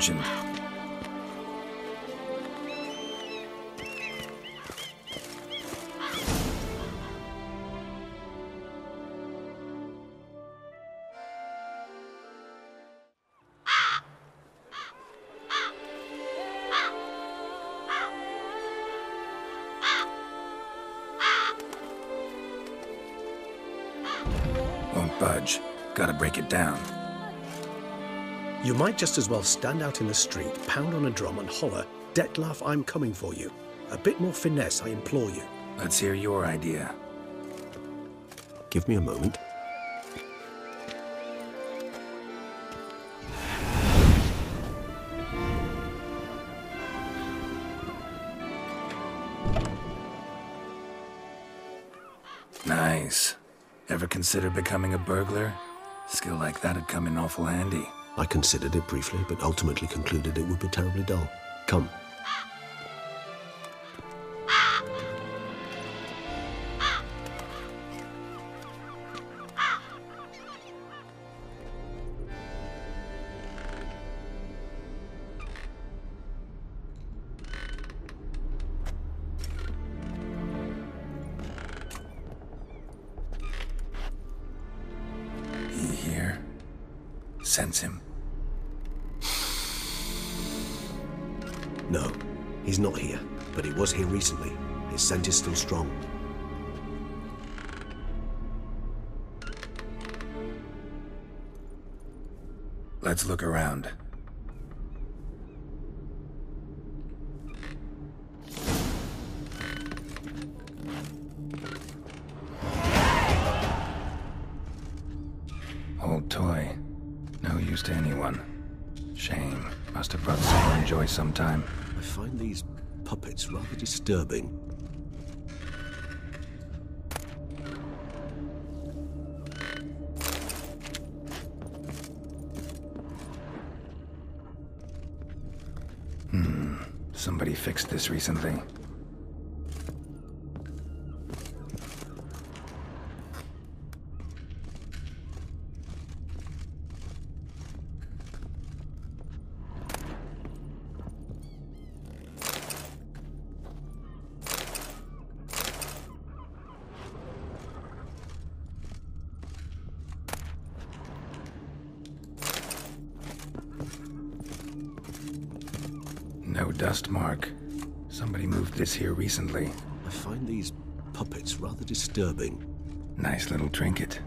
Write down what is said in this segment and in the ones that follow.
Mentioned. Won't oh, budge. Gotta break it down. You might just as well stand out in the street, pound on a drum, and holler, Dettlaff, I'm coming for you. A bit more finesse, I implore you. Let's hear your idea. Give me a moment. Nice. Ever consider becoming a burglar? Skill like that'd come in awful handy. I considered it briefly, but ultimately concluded it would be terribly dull. Come. Sense him. No, he's not here, but he was here recently. His scent is still strong. Let's look around. Shame. Must have brought someone joy sometime. I find these puppets rather disturbing. Hmm. Somebody fixed this recently. No dust mark. Somebody moved this here recently. I find these puppets rather disturbing. Nice little trinket.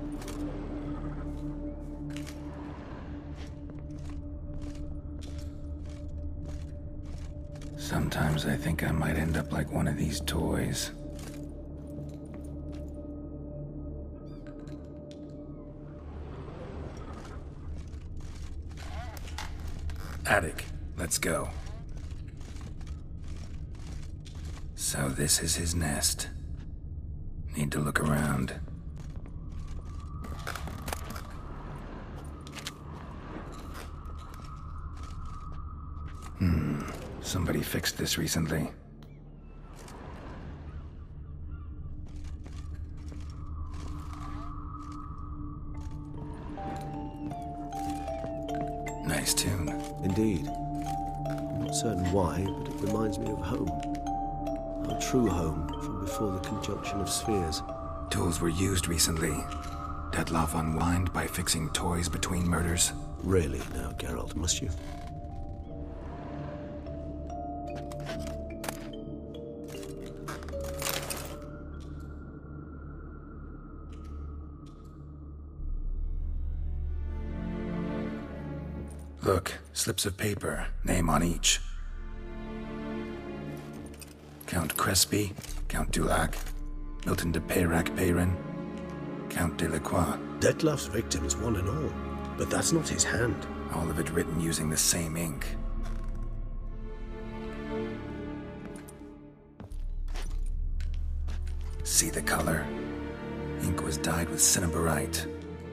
Sometimes I think I might end up like one of these toys. Attic, let's go. So this is his nest. Need to look around. Hmm. Somebody fixed this recently. Home from before the conjunction of spheres. Tools were used recently. Dettlaff unwind by fixing toys between murders. Really, now, Geralt, must you? Look, slips of paper, name on each. Count Crespi, Count Dulac, Milton de Peyrac Peyrin, Count Delacroix. Dettlaff's victims, one and all. But that's not his hand. All of it written using the same ink. See the color? Ink was dyed with cinnabarite,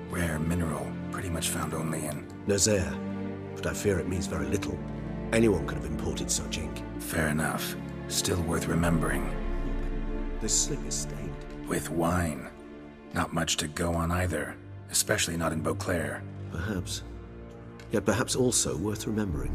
rare mineral, pretty much found only in. Nazair. But I fear it means very little. Anyone could have imported such ink. Fair enough. Still worth remembering. This sling is stained. With wine. Not much to go on either, especially not in Beauclair. Perhaps. yet perhaps also worth remembering.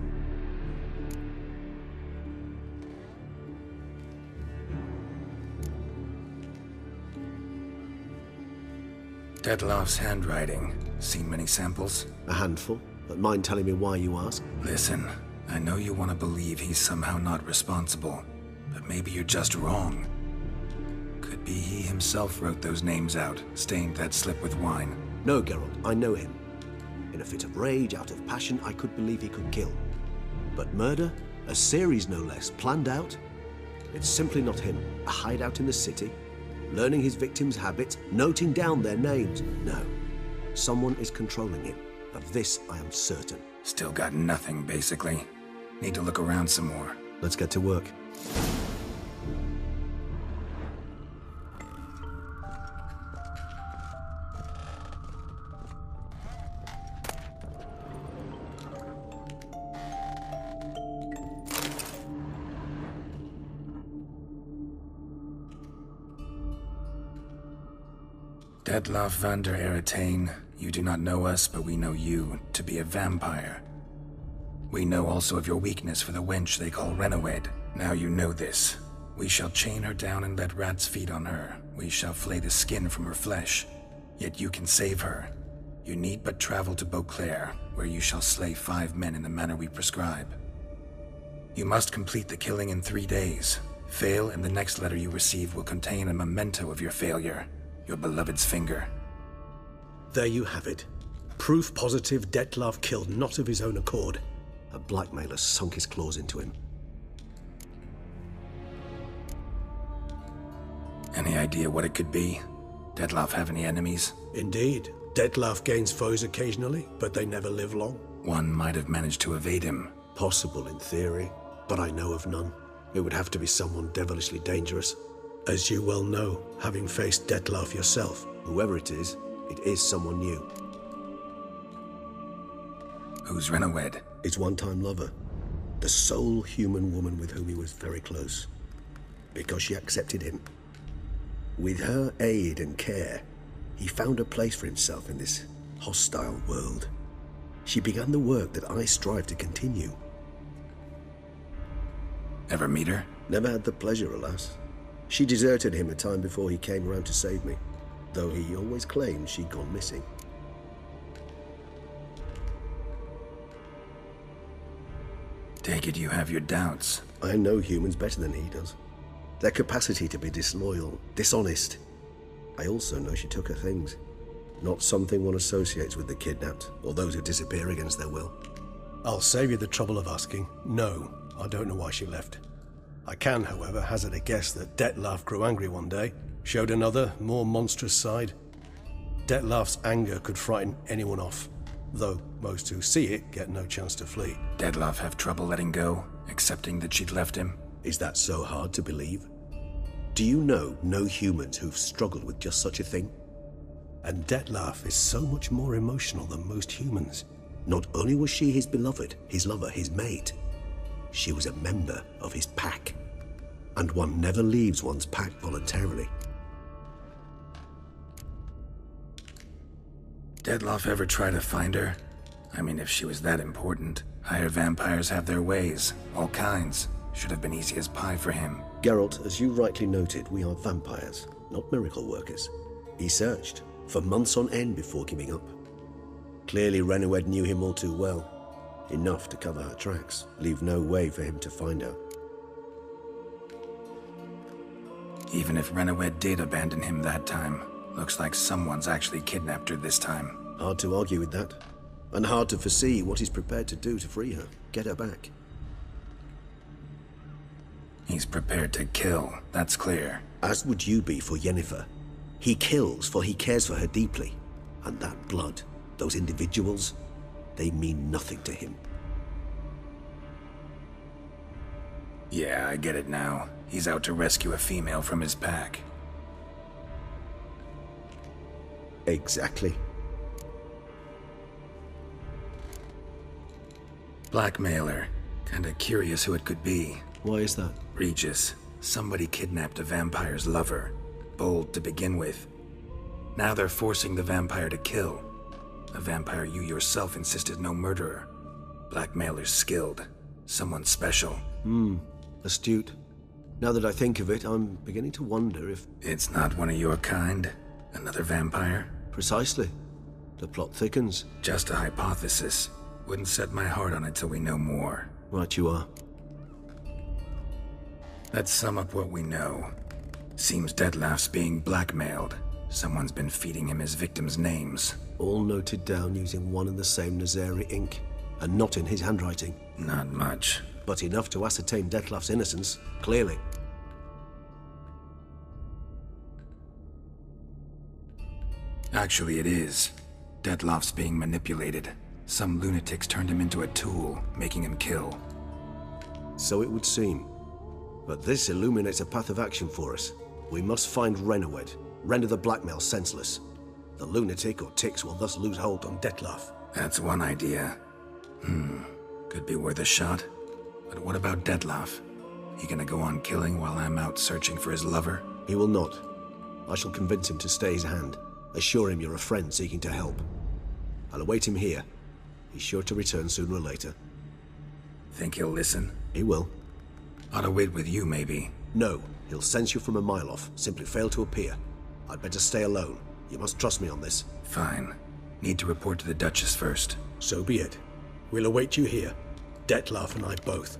Dettlaff's handwriting. Seen many samples? A handful, but mind telling me why you ask? Listen, I know you want to believe he's somehow not responsible, but maybe you're just wrong. Could be he himself wrote those names out, stained that slip with wine. No, Geralt, I know him. In a fit of rage, out of passion, I could believe he could kill. But murder? A series no less, planned out? It's simply not him. A hideout in the city, learning his victims' habits, noting down their names. No. Someone is controlling him. Of this, I am certain. Still got nothing, basically. Need to look around some more. Let's get to work. Dettlaff van der Eretein, you do not know us, but we know you to be a vampire. We know also of your weakness for the wench they call Rhena. Now you know this. We shall chain her down and let rats feed on her. We shall flay the skin from her flesh. Yet you can save her. You need but travel to Beauclair, where you shall slay five men in the manner we prescribe. You must complete the killing in three days. Fail, and the next letter you receive will contain a memento of your failure your beloved's finger. There you have it. Proof positive Dettlaff killed not of his own accord. A blackmailer sunk his claws into him. Any idea what it could be? Dettlaff have any enemies? Indeed. Dettlaff gains foes occasionally, but they never live long. One might have managed to evade him. Possible in theory, but I know of none. It would have to be someone devilishly dangerous. As you well know, having faced Dettlaff yourself, whoever it is, it is someone new. Who's Rhena? His one-time lover. The sole human woman with whom he was very close. Because she accepted him. With her aid and care, he found a place for himself in this hostile world. She began the work that I strive to continue. Ever meet her? Never had the pleasure, alas. She deserted him a time before he came around to save me, though he always claimed she'd gone missing. Take it you have your doubts. I know humans better than he does. Their capacity to be disloyal, dishonest. I also know she took her things. Not something one associates with the kidnapped, or those who disappear against their will. I'll save you the trouble of asking. No, I don't know why she left. I can, however, hazard a guess that Dettlaff grew angry one day, showed another, more monstrous side. Dettlaff's anger could frighten anyone off, though most who see it get no chance to flee. Dettlaff have trouble letting go, accepting that she'd left him? Is that so hard to believe? Do you know no humans who've struggled with just such a thing? And Dettlaff is so much more emotional than most humans. Not only was she his beloved, his lover, his mate, she was a member of his pack. And one never leaves one's pack voluntarily. Dettlaff ever try to find her? I mean, if she was that important. Higher vampires have their ways, all kinds. Should have been easy as pie for him. Geralt, as you rightly noted, we are vampires, not miracle workers. He searched, for months on end before giving up. Clearly, Rhena knew him all too well. Enough to cover her tracks, leave no way for him to find her. Even if Rhena did abandon him that time, looks like someone's actually kidnapped her this time. Hard to argue with that. And hard to foresee what he's prepared to do to free her, get her back. He's prepared to kill, that's clear. As would you be for Yennefer. He kills for he cares for her deeply. And that blood, those individuals, they mean nothing to him. Yeah, I get it now. He's out to rescue a female from his pack. Exactly. Blackmailer. Kinda curious who it could be. Why is that? Regis. Somebody kidnapped a vampire's lover. Bold to begin with. Now they're forcing the vampire to kill. A vampire you yourself insisted no murderer. Blackmailer's skilled. Someone special. Hmm. Astute. Now that I think of it, I'm beginning to wonder if. It's not one of your kind? Another vampire? Precisely. The plot thickens. Just a hypothesis. Wouldn't set my heart on it till we know more. Right you are. Let's sum up what we know. Seems Dettlaff's being blackmailed. Someone's been feeding him his victims' names. All noted down using one and the same Nazairi ink, and not in his handwriting. Not much. But enough to ascertain Dettlaff's innocence, clearly. Actually, it is. Dettlaff's being manipulated. Some lunatics turned him into a tool, making him kill. So it would seem. But this illuminates a path of action for us. We must find Rhena, render the blackmail senseless. The lunatic or ticks will thus lose hold on Dettlaff. That's one idea. Hmm. Could be worth a shot. But what about Dettlaff? He gonna go on killing while I'm out searching for his lover? He will not. I shall convince him to stay his hand. Assure him you're a friend seeking to help. I'll await him here. He's sure to return sooner or later. Think he'll listen? He will. Ought to wait with you, maybe. No, he'll sense you from a mile off. Simply fail to appear. I'd better stay alone. You must trust me on this. Fine. Need to report to the Duchess first. So be it. We'll await you here. Dettlaff and I both.